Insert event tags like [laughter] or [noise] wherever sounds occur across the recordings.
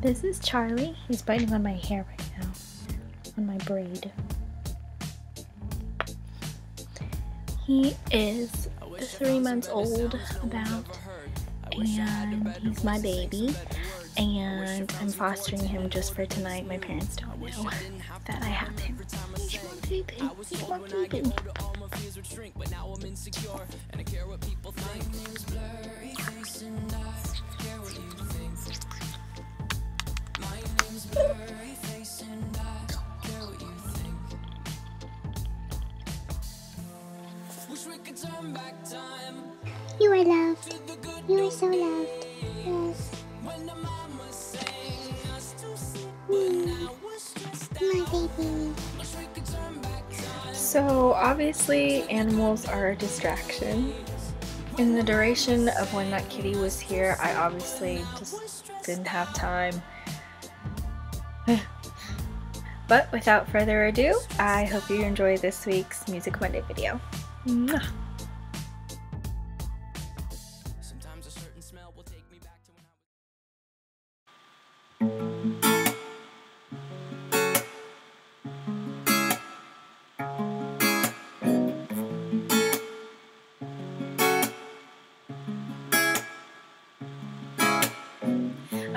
This is Charlie. He's biting on my hair right now, on my braid. He is three months old, about, and he's my baby. And I'm fostering him just for tonight. My parents don't know that I have him. He's my baby. He's my baby. You are loved. You are so loved. Yes. Mm. My baby. So, obviously, animals are a distraction. In the duration of when that kitty was here, I obviously just didn't have time. [sighs] but without further ado, I hope you enjoy this week's Music Monday video. Mwah.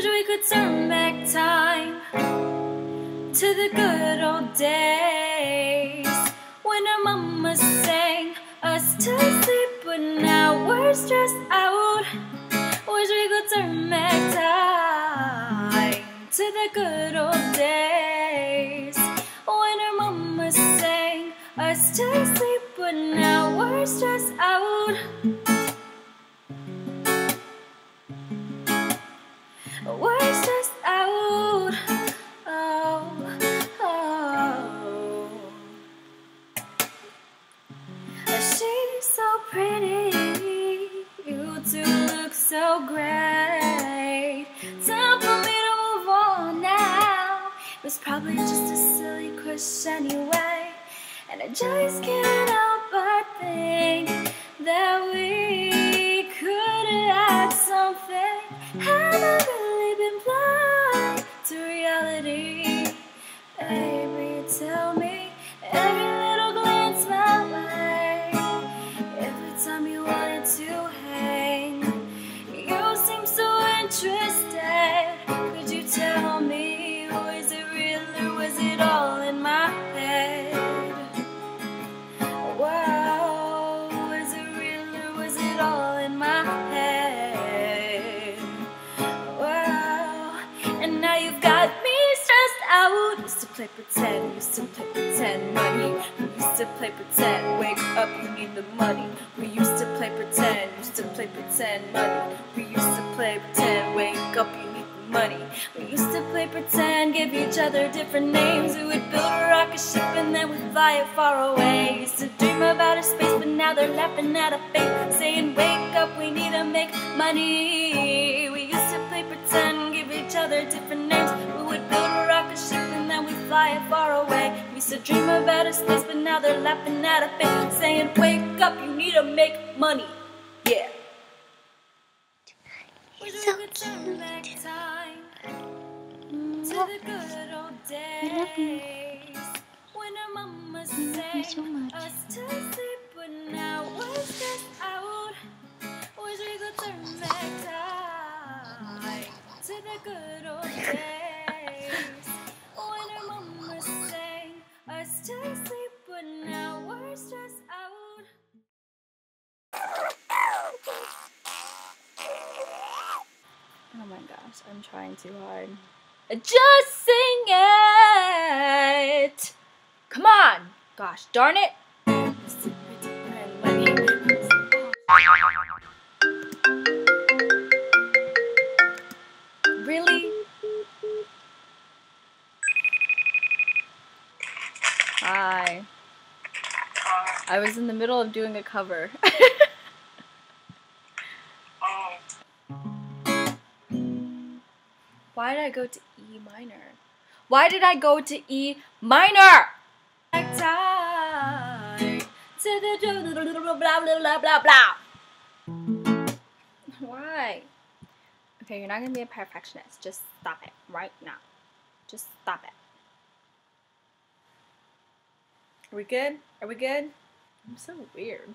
Wish we could turn back time to the good old days when our mama sang us to sleep, but now we're stressed out. Wish we could turn back time to the good old days when our mama sang us to sleep, but now we're stressed out. Great. Time for me to move on now. It was probably just a silly crush anyway. And I just can't help but think that we out. Used to play pretend, used to play pretend money. We used to play pretend, wake up, you need the money. We used to play pretend, used to play pretend money. We used to play pretend, wake up, you need the money. We used to play pretend, give each other different names. We would build a rocket ship and then we'd fly it far away. Used to dream about a space, but now they're laughing at our fate, saying, Wake up, we need to make money. We used to play pretend, give each other different names. And then we'd fly far away. We used to dream about a space, but now they're laughing at our fate, saying, Wake up, you need to make money. Yeah. So cute. To the good old days when our mama love you so much. gosh, I'm trying too hard. Just sing it! Come on! Gosh darn it! Really? Hi. I was in the middle of doing a cover. [laughs] Why did I go to E minor? Why did I go to E minor? Why? Okay, you're not gonna be a perfectionist. Just stop it right now. Just stop it. Are we good? Are we good? I'm so weird.